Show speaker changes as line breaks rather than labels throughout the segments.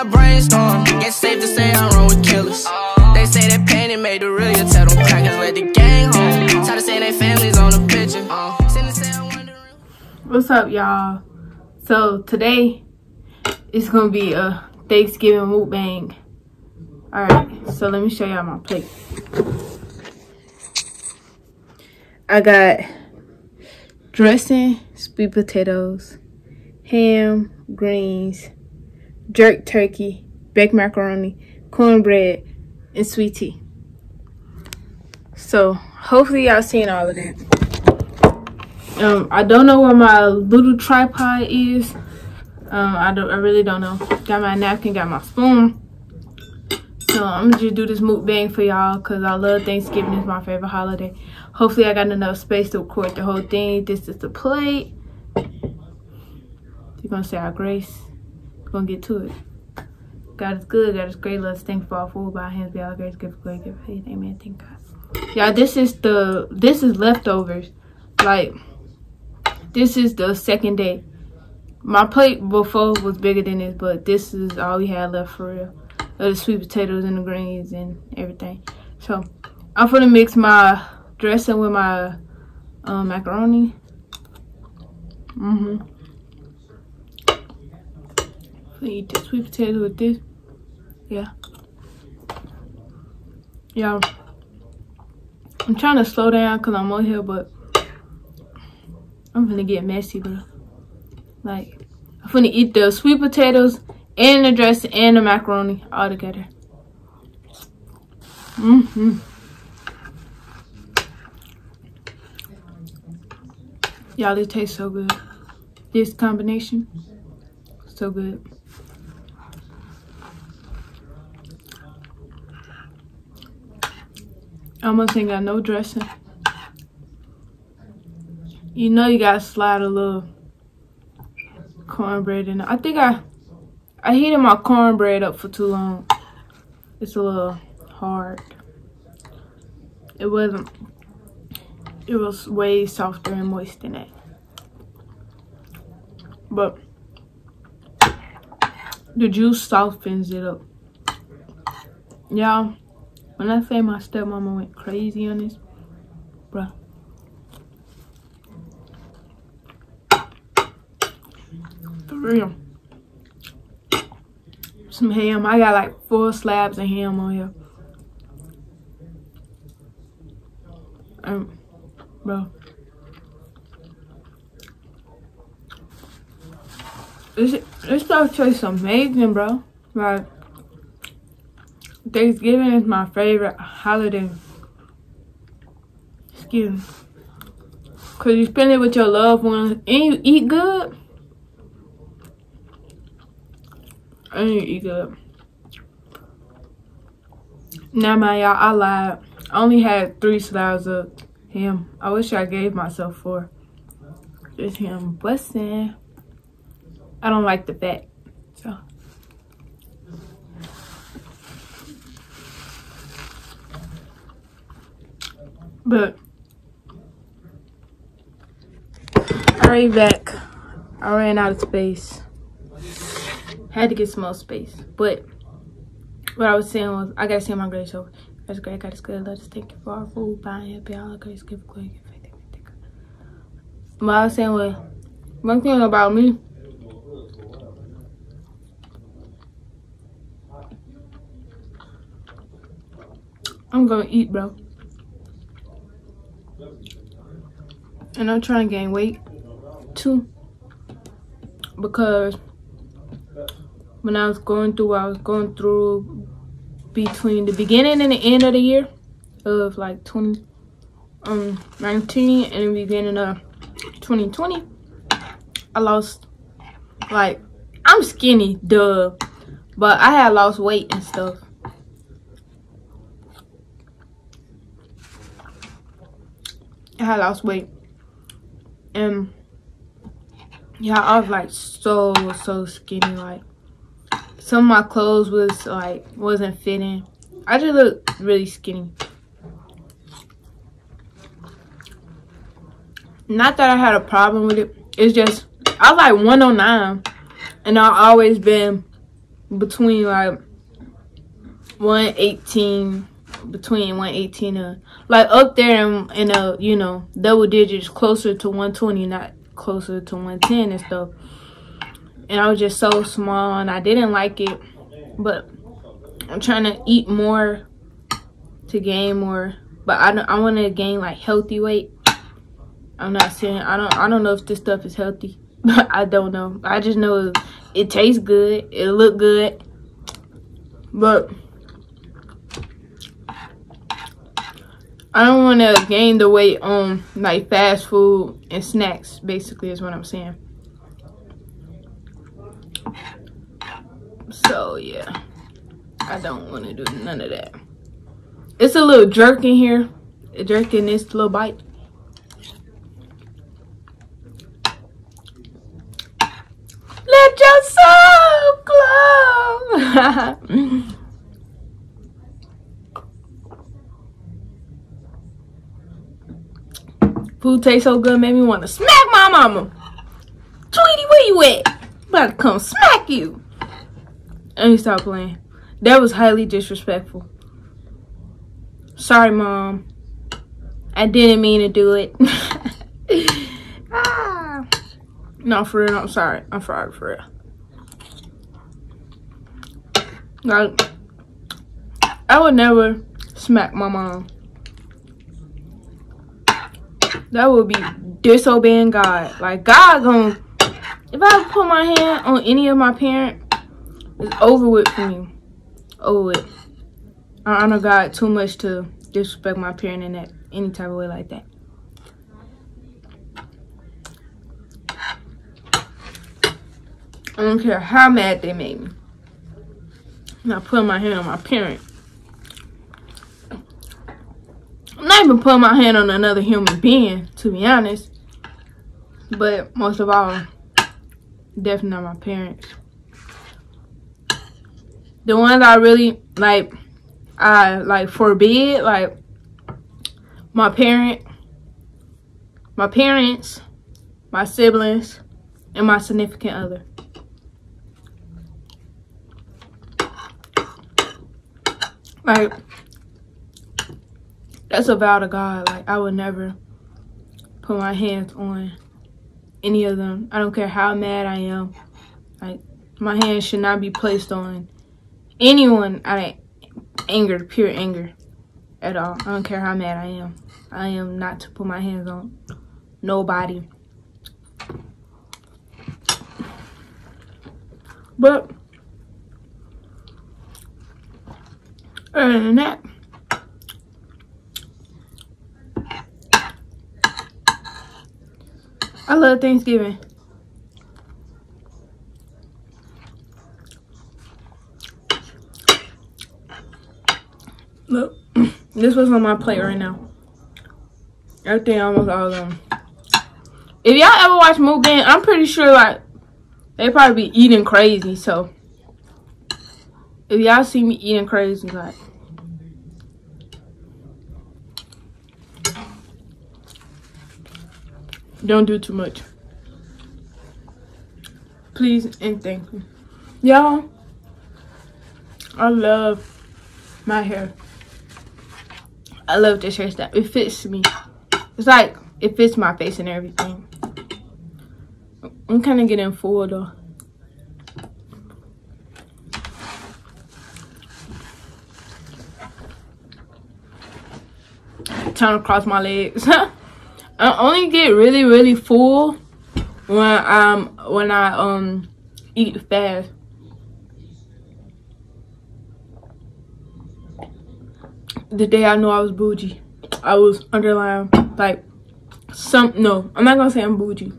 I brainstorm. It's safe to say I'm wrong with killers. They say that pain it made the real. You tell them crackers let the gang home. Try to say they families on the wondering.
What's up, y'all? So today it's gonna be a Thanksgiving mukbang. All right, so let me show y'all my plate. I got dressing, sweet potatoes, ham, greens, jerk turkey, baked macaroni, cornbread, and sweet tea. So hopefully y'all seen all of that. Um, I don't know where my little tripod is. Um, I don't. I really don't know. Got my napkin, got my spoon. So I'm gonna just do this mukbang for y'all because I love Thanksgiving. It's my favorite holiday. Hopefully I got enough space to record the whole thing. This is the plate. You're gonna say our grace. Gonna get to it. God is good. God is great. Let's thank for all food by hands. Be all grace. Give glory. Give faith. Amen. Thank God. Yeah, this is the this is leftovers. Like this is the second day. My plate before was bigger than this, but this is all we had left for real. The sweet potatoes and the greens and everything. So I'm gonna mix my dressing with my um, macaroni. Mm-hmm. Eat the sweet potato with this. Yeah. Yeah. I'm trying to slow down because I'm on here, but I'm gonna get messy, bro. Like, I'm gonna eat the sweet potatoes and the dressing and the macaroni all together. Mm-hmm. Y'all, it tastes so good. This combination, so good. Almost ain't got no dressing. You know you gotta slide a little cornbread in. I think I I heated my cornbread up for too long. It's a little hard. It wasn't. It was way softer and moist than that. But the juice softens it up. Y'all, when I say my stepmama went crazy on this, bruh. For real. Some ham. I got like four slabs of ham on here. Um, bro. This, this stuff tastes amazing, bro. Like, Thanksgiving is my favorite holiday. Excuse me. Cause you spend it with your loved ones and you eat good. And you eat good. Now, man, y'all, I lied. I only had three slabs of ham. I wish I gave myself four. This him busting. I don't like the fat. So. But I back. I ran out of space. Had to get some more space. But what I was saying was I gotta say my grace over. That's great, God is good. Let us thank you for our food, buying be all grace, give glory, give faith, amen. What I was saying was one thing about me. I'm gonna eat, bro. And I'm trying to gain weight too. Because when I was going through, I was going through between the beginning and the end of the year of like 2019 um, and the beginning of 2020. I lost like I'm skinny, duh, but I had lost weight and stuff. I had lost weight. And yeah, I was like so so skinny. Like some of my clothes was like wasn't fitting. I just looked really skinny. Not that I had a problem with it. It's just I was like 109 and I've always been between like 118 between 118 and like up there in, in a you know double digits closer to 120 not closer to 110 and stuff. And i was just so small and i didn't like it but i'm trying to eat more to gain more. But i don't i want to gain like healthy weight. I'm not saying i don't i don't know if this stuff is healthy but i don't know. I just know it tastes good. It look good. But I don't want to gain the weight on like fast food and snacks, basically, is what I'm saying. So, yeah. I don't want to do none of that. It's a little jerk in here. A jerk in this little bite. Let your soul glow. Food tastes so good, made me want to smack my mama. Tweety, where you at? I'm about to come smack you. And he stopped playing. That was highly disrespectful. Sorry, mom. I didn't mean to do it. ah. No, for real, I'm sorry. I'm sorry, for real. Like, I would never smack my mom. That would be disobeying God. Like God gonna if I put my hand on any of my parents, it's over with for me. Over with. I honor God too much to disrespect my parent in that any type of way like that. I don't care how mad they made me. And I put my hand on my parent. I'm not even putting my hand on another human being, to be honest. But most of all, definitely not my parents. The ones I really like, I like forbid, like my parent, my parents, my siblings, and my significant other. Like that's a vow to God. Like I would never put my hands on any of them. I don't care how mad I am. Like my hands should not be placed on anyone out of anger, pure anger at all. I don't care how mad I am. I am not to put my hands on nobody. But other than that, I love Thanksgiving. Look, this was on my plate right now. Everything almost all of them. If y'all ever watch mukbang, I'm pretty sure like they probably be eating crazy. So if y'all see me eating crazy, like Don't do too much. Please and thank you. Y'all, I love my hair. I love this hairstyle. It fits me. It's like, it fits my face and everything. I'm kind of getting full though. Trying to cross my legs. I only get really really full when um when I um eat fast. The day I know I was bougie, I was underlying like some no, I'm not gonna say I'm bougie.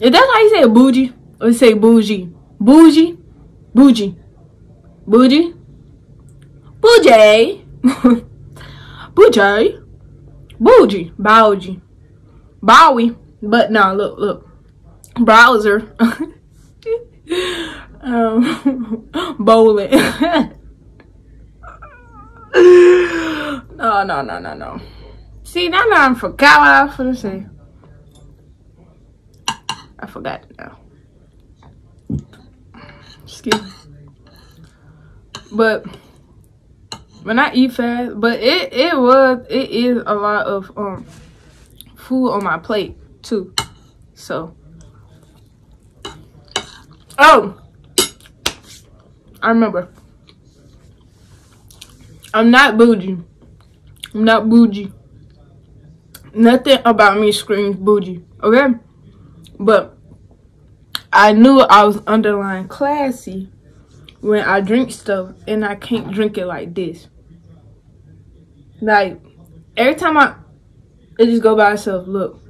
Is that how you say bougie? Or say bougie? Bougie? Bougie. Bougie? Bougie. bougie. Bougie, Bougie, Bowie. But no, look, look. Browser. um, bowling. no, no, no, no, no. See, now I forgot what I was to say. I forgot now. Excuse me. But when I eat fast, but it it was it is a lot of um food on my plate too. So oh I remember. I'm not bougie. I'm not bougie. Nothing about me screams bougie, okay? But I knew I was underlying classy when I drink stuff and I can't drink it like this. Like every time I it just go by itself, look.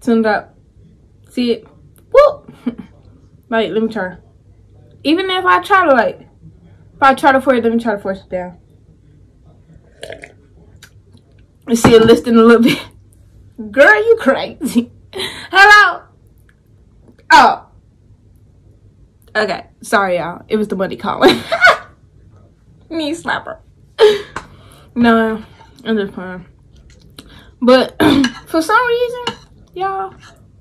Turned up. See it? Whoop! like, let me try. Even if I try to like if I try to force it, let me try to force it down. You see it lifting a little bit. Girl, you crazy. Hello. Oh. Okay. Sorry, y'all. It was the money calling. Knee slapper. no, I'm just playing. But for some reason, y'all,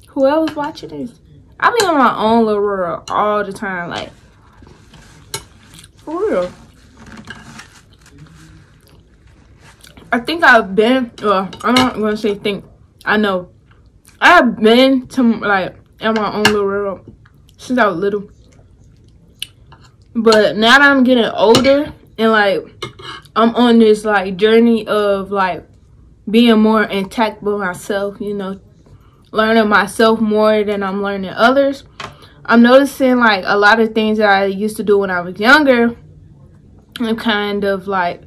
whoever's watching this, I be on my own little world all the time. Like, for real. I think I've been, well, I'm not gonna say think, I know. I've been to, like, in my own little world since I was little. But now that I'm getting older and, like, I'm on this, like, journey of, like, being more intact with myself, you know, learning myself more than I'm learning others. I'm noticing, like, a lot of things that I used to do when I was younger. I'm kind of, like,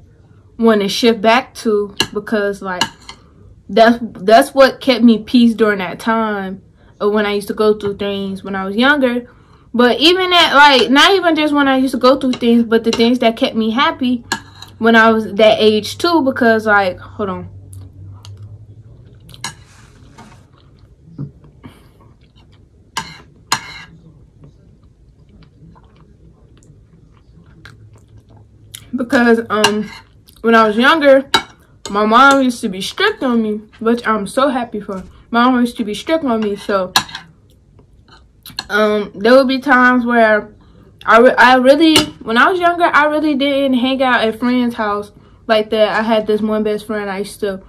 want to shift back to because like that's that's what kept me peace during that time of when I used to go through things when I was younger. But even at like not even just when I used to go through things, but the things that kept me happy when I was that age too. Because like, hold on. Because um when I was younger, my mom used to be strict on me, which I'm so happy for. My mom used to be strict on me, so um, there would be times where I, re I really, when I was younger, I really didn't hang out at friends' house like that. I had this one best friend I used to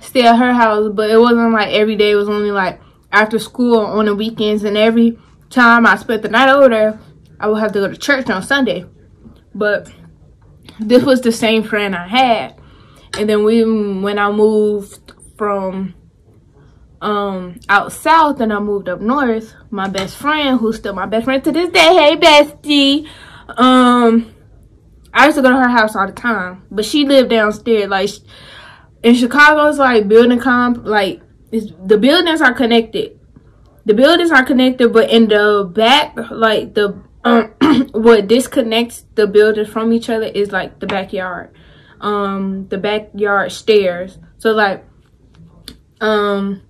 stay at her house, but it wasn't like every day. It was only like after school on the weekends, and every time I spent the night over there, I would have to go to church on Sunday. But this was the same friend I had. And then we, when I moved from um out south and I moved up north, my best friend, who's still my best friend to this day, hey bestie, um, I used to go to her house all the time, but she lived downstairs. Like in Chicago, it's like building comp, like the buildings are connected. The buildings are connected, but in the back, like the um, what disconnects the buildings from each other is like the backyard um the backyard stairs so like um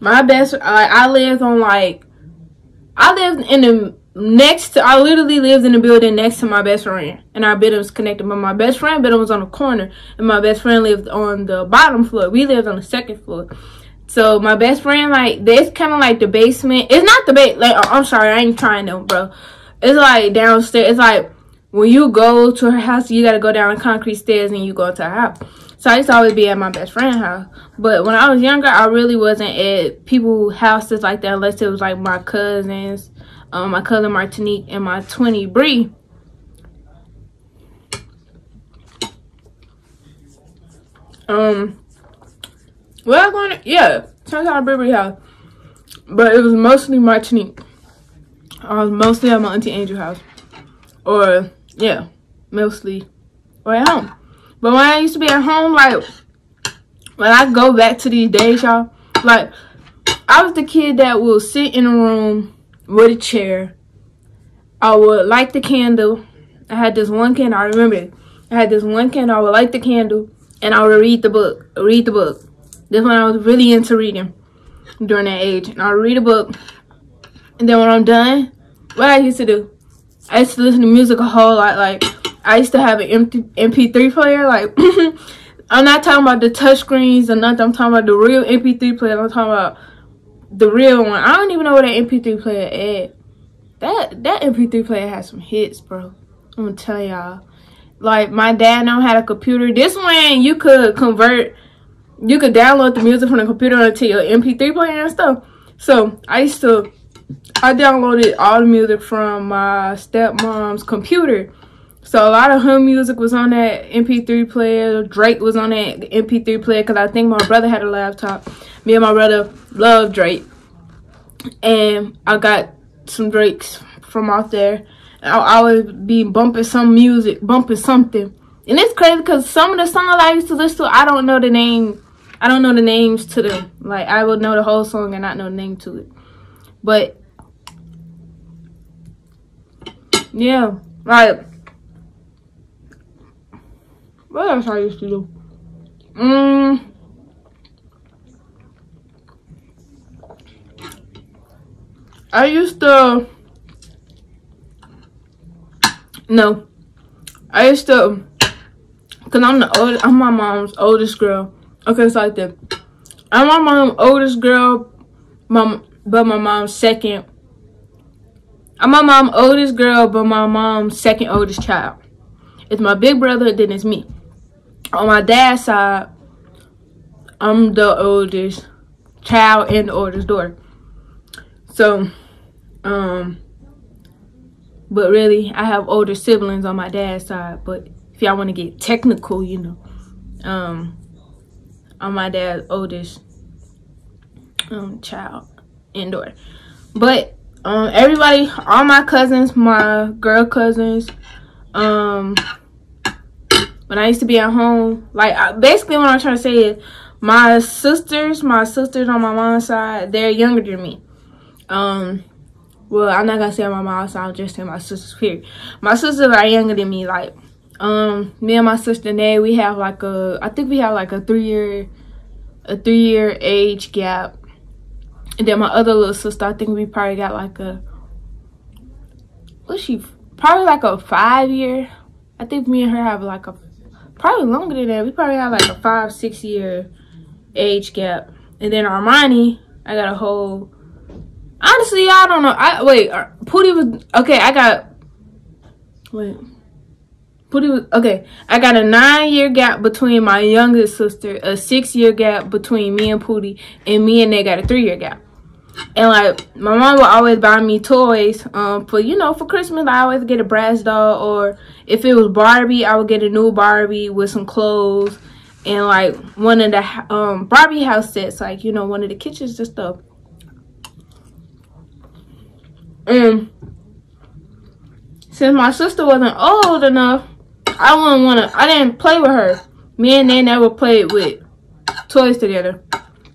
my best I, I lived on like i lived in the next to, i literally lived in the building next to my best friend. And our building was connected but my best friend building was on the corner. And my best friend lived on the bottom floor. We lived on the second floor. So my best friend like this kind of like the basement. It's not the base like i'm sorry i ain't trying to bro. It's like downstairs. It's like when you go to her house, you gotta go down concrete stairs and you go to her house. So I used to always be at my best friend's house. But when I was younger, I really wasn't at people's houses like that unless it was like my cousins, um, my cousin Martinique and my 20 Bree. Um, well, I'm going to, yeah, Sunshine Bree house. But it was mostly Martinique. I was mostly at my auntie Angel house. Or, yeah, mostly at home. But when I used to be at home, like, when I go back to these days, y'all, like, I was the kid that would sit in a room with a chair. I would light the candle. I had this one candle, I remember it. I had this one candle, I would light the candle, and I would read the book, read the book. This when I was really into reading during that age. And I would read a book, and then when I'm done, what I used to do, I used to listen to music a whole lot. Like I used to have an empty MP3 player. Like I'm not talking about the touch screens or nothing. I'm talking about the real MP3 player. I'm talking about the real one. I don't even know where that MP3 player is. that that MP3 player has some hits, bro. I'm gonna tell y'all. Like my dad now had a computer. This one you could convert, you could download the music from the computer onto your MP3 player and stuff. So I used to, I downloaded all the music from my stepmom's computer. So a lot of her music was on that MP3 player. Drake was on that MP3 player because I think my brother had a laptop. Me and my brother loved Drake. And I got some Drakes from out there. I, would be bumping some music, bumping something. And it's crazy because some of the songs I used to listen to, I don't know the name. I don't know the names to them. Like, I would know the whole song and not know the name to it. But, yeah. Like, what else I used to do? Mm. I used to no. I used to, cause I'm the old, I'm my mom's oldest girl. Okay, it's like that. I'm my mom's oldest girl, mom, but my mom's second. I'm my mom's oldest girl, but my mom's second oldest child. It's my big brother, then it's me. On my dad's side, I'm the oldest child and the oldest daughter. So, um, but really, I have older siblings on my dad's side. But if y'all want to get technical, you know, um, I'm my dad's oldest um, child indoor. But um, everybody, all my cousins, my girl cousins, um, when I used to be at home, like I, basically what I'm trying to say is my sisters, my sisters on my mom's side, they're younger than me. Um, well, I'm not gonna say my mom's side, I'll just say my sisters here. My sisters are younger than me, like, um, me and my sister Nay, we have like a, I think we have like a three year, a three year age gap. And then my other little sister, I think we probably got like a, what's she, probably like a five year. I think me and her have like a, probably longer than that. We probably have like a five, six year age gap. And then Armani, I got a whole Honestly, I don't know. I wait. Uh, Pootie was okay. I got wait. Pootie was okay. I got a nine year gap between my youngest sister, a six year gap between me and Pootie, and me and they got a three year gap. And like my mom would always buy me toys. Um, for you know, for Christmas I always get a Bratz doll, or if it was Barbie, I would get a new Barbie with some clothes and like one of the um Barbie house sets, like you know, one of the kitchens and stuff. And since my sister wasn't old enough, I wouldn't want to, I didn't play with her. Me and they never played with toys together.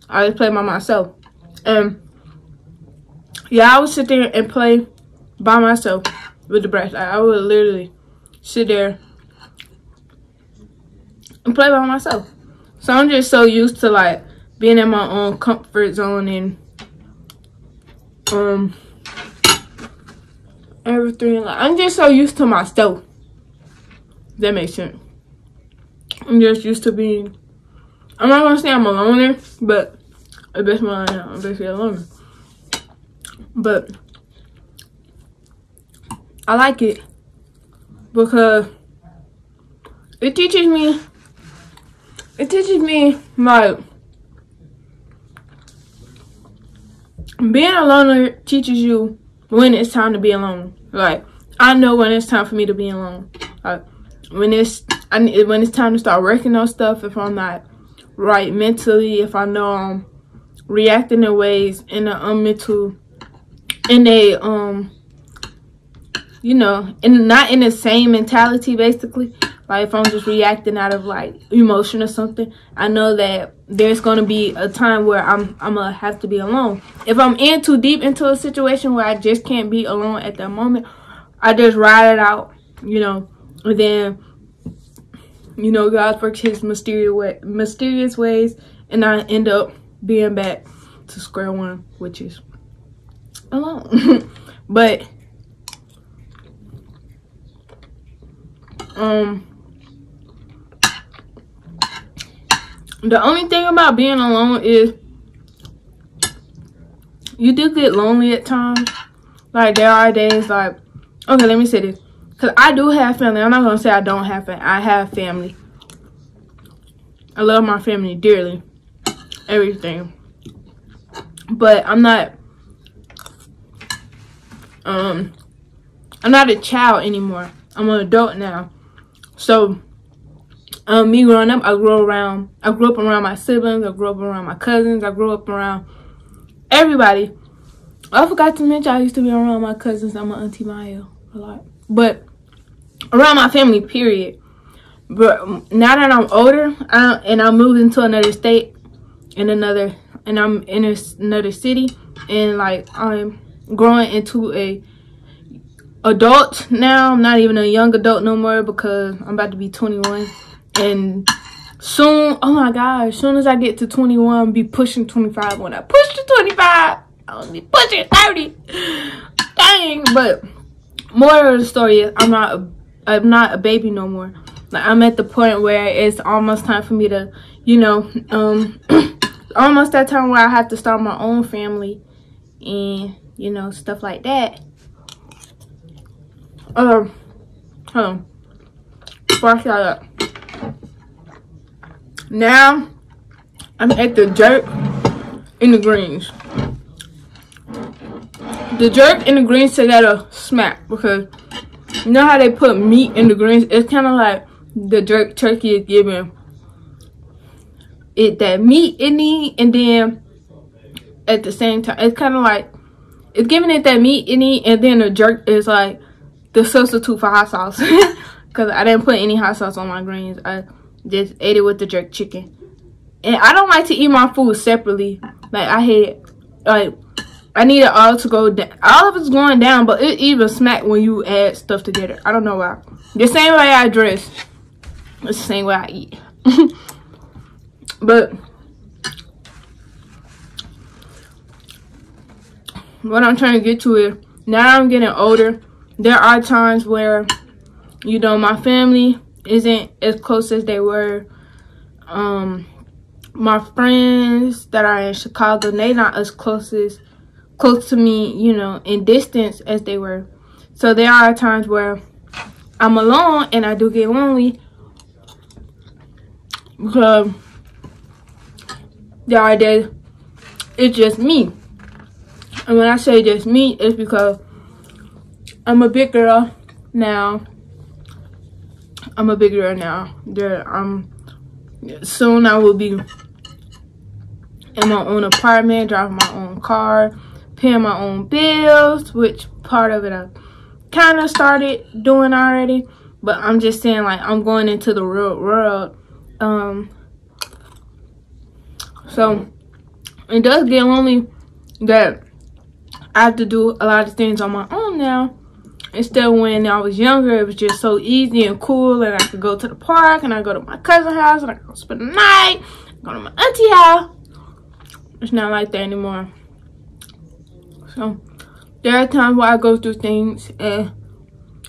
I just played by myself. And yeah, I would sit there and play by myself with the Bratz. I, I would literally sit there and play by myself. So I'm just so used to like being in my own comfort zone and um everything. Like, I'm just so used to myself. That makes sense. I'm just used to being. I'm not gonna say I'm a loner, but I I am. I'm basically a loner. But I like it because it teaches me. It teaches me like being a loner teaches you when it's time to be alone. Like I know when it's time for me to be alone. Like when it's I when it's time to start working on stuff. If I'm not right mentally, if I know I'm reacting in ways in a unmental, in a um, you know, and not in the same mentality basically. Like if I'm just reacting out of like emotion or something, I know that there's gonna be a time where I'm I'm gonna have to be alone. If I'm in too deep into a situation where I just can't be alone at that moment, I just ride it out, you know, and then you know God works His mysterious way, mysterious ways, and I end up being back to square one, which is alone. but um The only thing about being alone is you do get lonely at times. Like there are days like okay, let me say this. Cause I do have family. I'm not gonna say I don't have family. I have family. I love my family dearly. Everything. But I'm not um I'm not a child anymore. I'm an adult now. So um me growing up I grew around I grew up around my siblings, I grew up around my cousins, I grew up around everybody. I forgot to mention I used to be around my cousins and my auntie Maya a lot. But around my family, period. But now that I'm older I, and I'm moving to another state in another and I'm in another city and like I'm growing into a adult now. I'm not even a young adult no more because I'm about to be 21 and soon oh my gosh as soon as I get to 21 I'll be pushing 25 when I push to 25 I'll be pushing 30 dang but more of the story is I'm not a, I'm not a baby no more. Like I'm at the point where it's almost time for me to you know um almost that time where I have to start my own family. And you know stuff like that. Um hold Watch that up. Now I'm at the jerk in the greens. The jerk and the greens together smack because you know how they put meat in the greens? It's kind of like the jerk turkey is giving it that meat in it and then at the same time it's kind of like it's giving it that meat in it and then the jerk is like the substitute for hot sauce. Because I didn't put any hot sauce on my greens. I just ate it with the jerk chicken. And I don't like to eat my food separately. Like I hate like I need it all to go down all of it's going down but it even smack when you add stuff together. I don't know why. The same way I dress it's the same way I eat. But what I'm trying to get to is now I'm getting older. There are times where, you know, my family isn't as close as they were. Um, my friends that are in Chicago, they not as close as close to me, you know, in distance as they were. So there are times where I'm alone and I do get lonely because the idea it's just me. And when I say just me, it's because I'm a big girl now. I'm a big girl now. There, I'm soon I will be in my own apartment, driving my own car, paying my own bills, which part of it I kind of started doing already. But I'm just saying, like, I'm going into the real world. Um, so it does get lonely that I have to do a lot of things on my own now. Instead when I was younger, it was just so easy and cool and I could go to the park and I go to my cousin's house and I go spend the night, go to my auntie house. It's not like that anymore. So there are times where I go through things and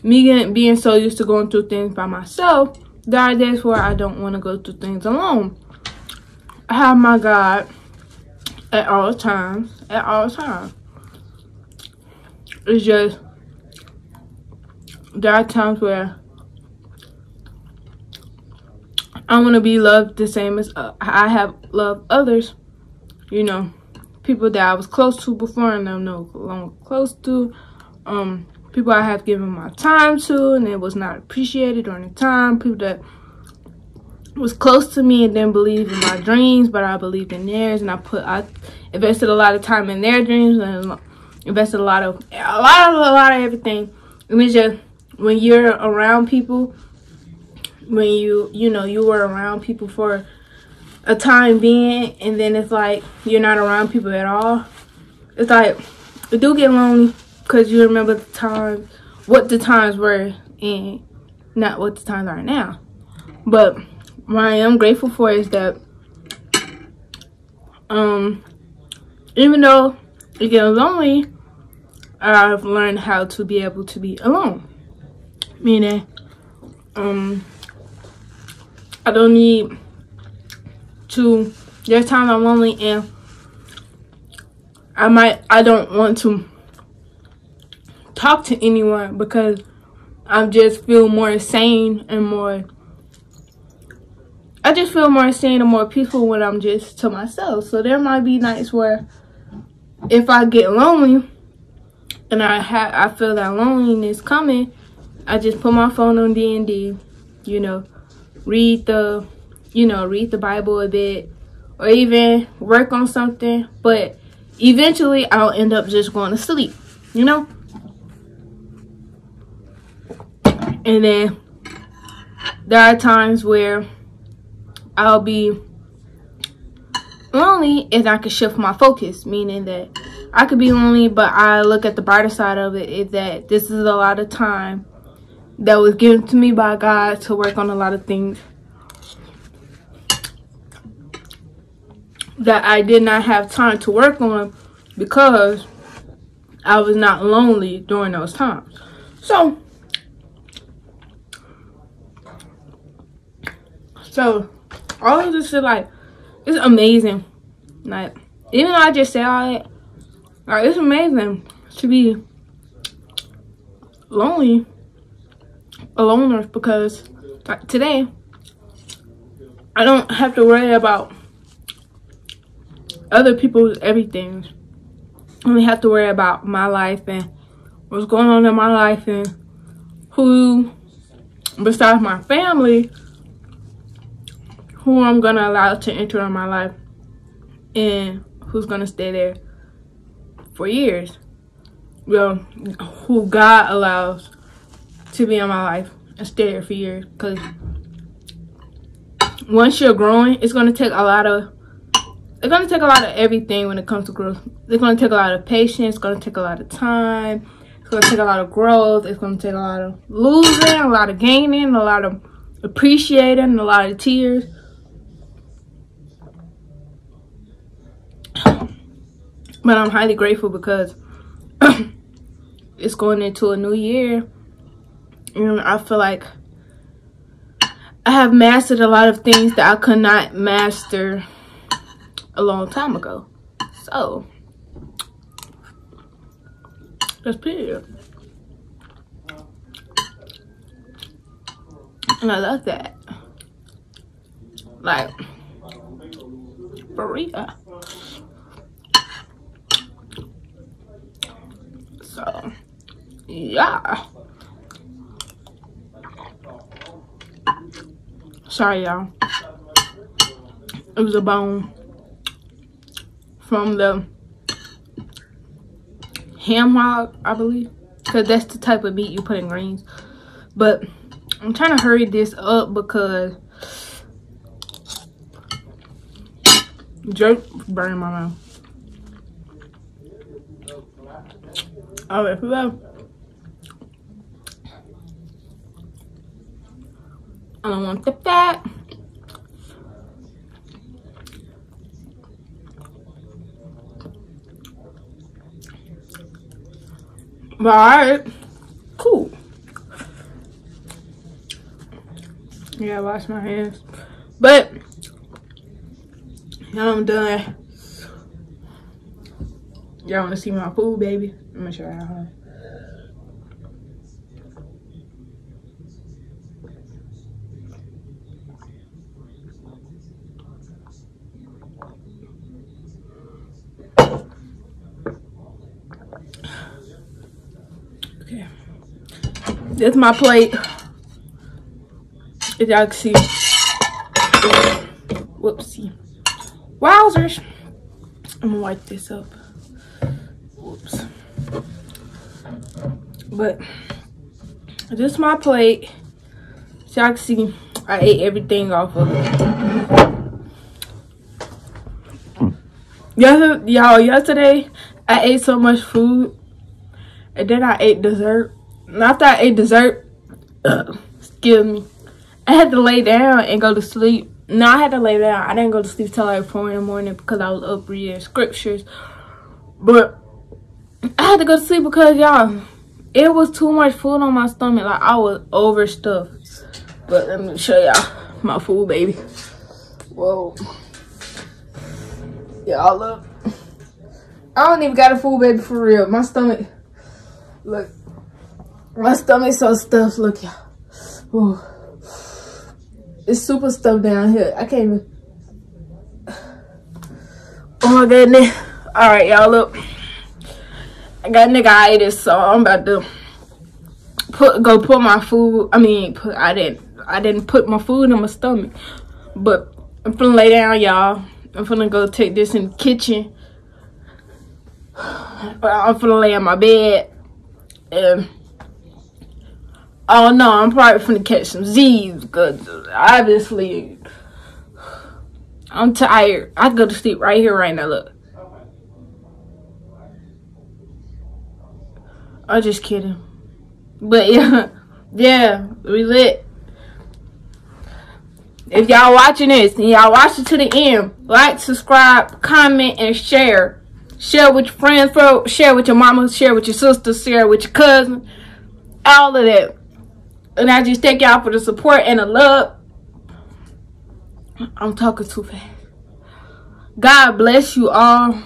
me being so used to going through things by myself, there are days where I don't want to go through things alone. I have my God at all times. At all times. It's just there are times where I want to be loved the same as uh, I have loved others. You know, people that I was close to before and I'm no longer close to. Um, people I have given my time to and it was not appreciated during the time. People that was close to me and didn't believe in my dreams, but I believed in theirs, and I put I invested a lot of time in their dreams and invested a lot of a lot of a lot of everything. It was just when you're around people, when you you know you were around people for a time being, and then it's like you're not around people at all. It's like it do get lonely because you remember the times, what the times were, and not what the times are now. But what I am grateful for is that um even though it gets lonely, I've learned how to be able to be alone. Meaning, um, I don't need to. There's times I'm lonely and I might. I don't want to talk to anyone because I just feel more sane and more I just feel more sane and more peaceful when I'm just to myself. So there might be nights where if I get lonely and I have I feel that loneliness coming, I just put my phone on D and D, you know, read the you know, read the Bible a bit or even work on something, but eventually I'll end up just going to sleep, you know? And then there are times where I'll be lonely is I could shift my focus, meaning that I could be lonely, but I look at the brighter side of it is that this is a lot of time that was given to me by God to work on a lot of things that I did not have time to work on because I was not lonely during those times. So, so all of this is like, it's amazing. Like, even though I just said all that, like, it's amazing to be lonely, a loner, because like, today, I don't have to worry about other people's everything. I only have to worry about my life and what's going on in my life and who, besides my family, who I'm going to allow to enter in my life and who's going to stay there for years. Well, who God allows to be in my life and stay there for years. Because once you're growing, it's going to take a lot of it's going to take a lot of everything when it comes to growth. It's going to take a lot of patience. It's going to take a lot of time. It's going to take a lot of growth. It's going to take a lot of losing, a lot of gaining, a lot of appreciating, a lot of tears. But I'm highly grateful because it's going into a new year. And I feel like I have mastered a lot of things that I could not master a long time ago. So, that's period. And I love that. Like, for So, yeah. Sorry, y'all. It was a bone from the ham hog, I believe. Because that's the type of meat you put in greens. But I'm trying to hurry this up because jerk burning my mouth. All right, well, I don't want the fat. But alright, cool. Yeah, wash my hands. But now I'm done. Y'all wanna see my food, baby? I'm gonna show y'all. Okay, That's my plate. As y'all can see. Whoopsie. Wowzers. I'm gonna wipe this up. But this is my plate. So y'all can see I ate everything off of it. Y'all, yesterday I ate so much food and then I ate dessert after I ate dessert, excuse me, I had to lay down and go to sleep. No, I had to lay down. I didn't go to sleep till like 4 in the morning because I was up reading scriptures. But I had to go to sleep because, y'all, it was too much food on my stomach. Like, I was overstuffed. But let me show y'all my food, baby. Whoa. Y'all look. I don't even got a food baby for real. My stomach, look. My stomach so stuffed. Look, y'all. It's super stuffed down here. I can't even. Oh my goodness. All right, y'all. Look, I got nigga so I'm about to put go put my food. I mean, put I didn't I didn't put my food in my stomach, but I'm finna lay down, y'all. I'm finna go take this in the kitchen. I'm finna lay in my bed and oh no, I'm probably finna catch some Z's because obviously I'm tired. I go to sleep right here right now. Look. I'm just kidding. But yeah, yeah, we lit. If y'all watching this and y'all watch it to the end, like, subscribe, comment, and share. Share with your friends, bro. share with your mama, share with your sister, share with your cousin. All of that. And I just thank y'all for the support and the love. I'm talking too fast. God bless you all.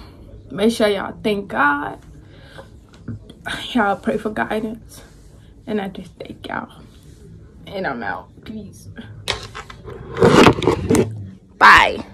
Make sure y'all thank God. Y'all pray for guidance. And I just thank y'all. And I'm out. Peace. Bye.